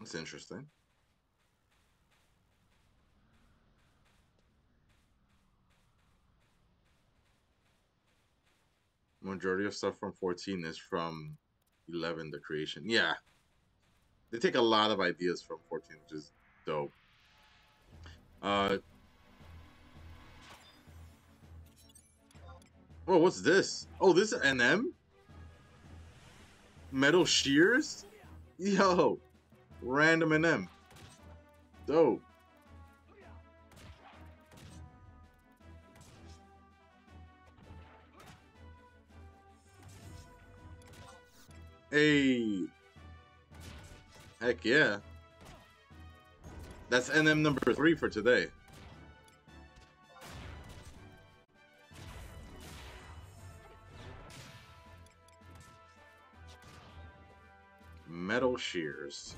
That's interesting. Majority of stuff from 14 is from 11, the creation. Yeah. They take a lot of ideas from 14, which is dope. Uh, oh, what's this? Oh, this is NM? Metal Shears? Yo, random NM. Dope. Hey. Heck yeah. That's NM number three for today. Metal Shears.